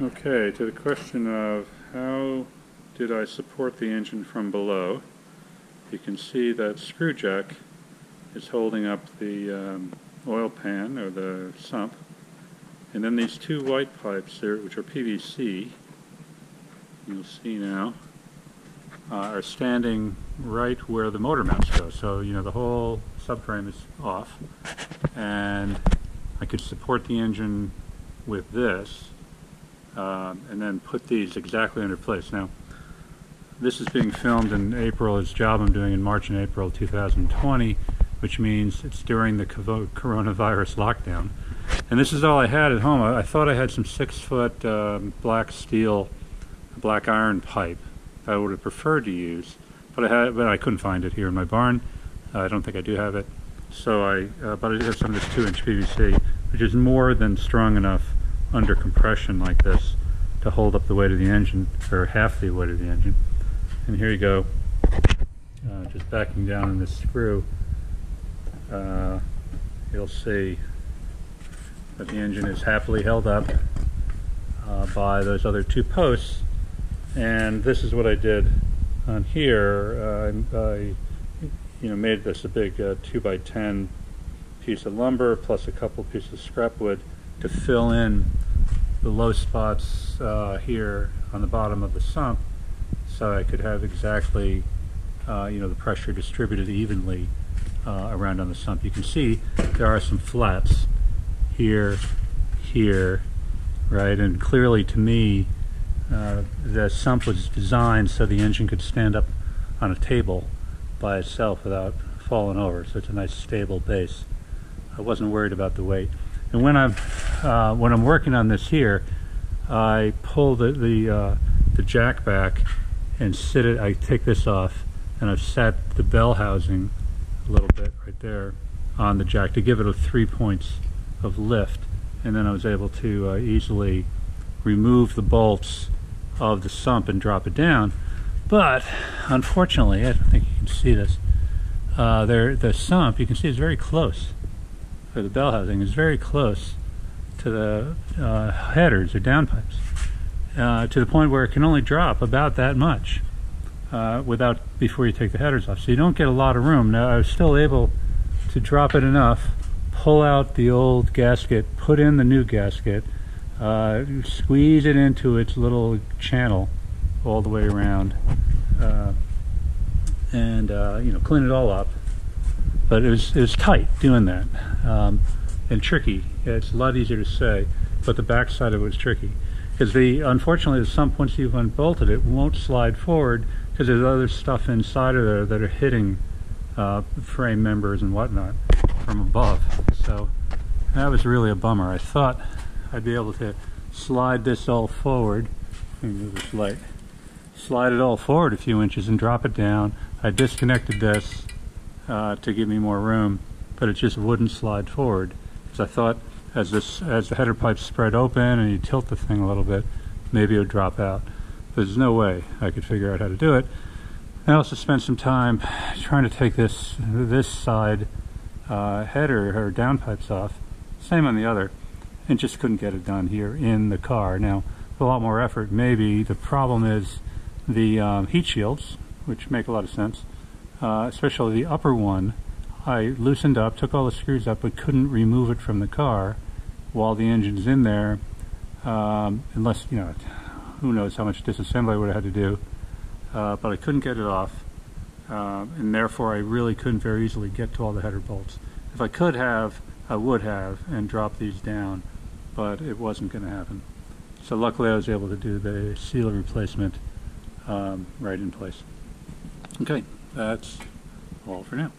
Okay, to the question of how did I support the engine from below, you can see that screw jack is holding up the um, oil pan or the sump. And then these two white pipes there, which are PVC, you'll see now, uh, are standing right where the motor mounts go. So, you know, the whole subframe is off. And I could support the engine with this um, and then put these exactly under place. Now, this is being filmed in April. It's a job I'm doing in March and April 2020, which means it's during the coronavirus lockdown. And this is all I had at home. I, I thought I had some six-foot um, black steel, black iron pipe that I would have preferred to use, but I had, but I couldn't find it here in my barn. Uh, I don't think I do have it. So I, uh, but I do have some of this two-inch PVC, which is more than strong enough under compression like this to hold up the weight of the engine, or half the weight of the engine. And here you go, uh, just backing down on this screw. Uh, you'll see that the engine is happily held up uh, by those other two posts. And this is what I did on here. Uh, I, you know, made this a big uh, two by ten piece of lumber plus a couple pieces of scrap wood to fill in the low spots uh, here on the bottom of the sump so I could have exactly uh, you know the pressure distributed evenly uh, around on the sump. You can see there are some flats here, here, right, and clearly to me uh, the sump was designed so the engine could stand up on a table by itself without falling over, so it's a nice stable base. I wasn't worried about the weight. And when I'm uh, when I'm working on this here, I pull the the, uh, the jack back and sit it. I take this off, and I've set the bell housing a little bit right there on the jack to give it a three points of lift, and then I was able to uh, easily remove the bolts of the sump and drop it down. But unfortunately, I don't think you can see this. Uh, there, the sump you can see is very close or the bell housing is very close to the uh, headers or downpipes uh, to the point where it can only drop about that much uh, without before you take the headers off. So you don't get a lot of room. Now I was still able to drop it enough, pull out the old gasket, put in the new gasket, uh, squeeze it into its little channel all the way around, uh, and uh, you know clean it all up but it was, it was tight doing that um, and tricky. It's a lot easier to say, but the backside of it was tricky because the unfortunately the sump once you've unbolted it won't slide forward because there's other stuff inside of there that are hitting uh, frame members and whatnot from above. So that was really a bummer. I thought I'd be able to slide this all forward. Let move this light. Slide it all forward a few inches and drop it down. I disconnected this uh, to give me more room, but it just wouldn't slide forward. Because I thought as this as the header pipe spread open and you tilt the thing a little bit, maybe it would drop out. But there's no way I could figure out how to do it. I also spent some time trying to take this this side uh, header or downpipes off. Same on the other, and just couldn't get it done here in the car. Now, with a lot more effort, maybe the problem is the um, heat shields, which make a lot of sense uh, especially the upper one, I loosened up, took all the screws up, but couldn't remove it from the car while the engine's in there, um, unless, you know, who knows how much disassembly I would have had to do. Uh, but I couldn't get it off, uh, and therefore I really couldn't very easily get to all the header bolts. If I could have, I would have, and dropped these down, but it wasn't going to happen. So luckily I was able to do the seal replacement um, right in place. Okay that's all for now.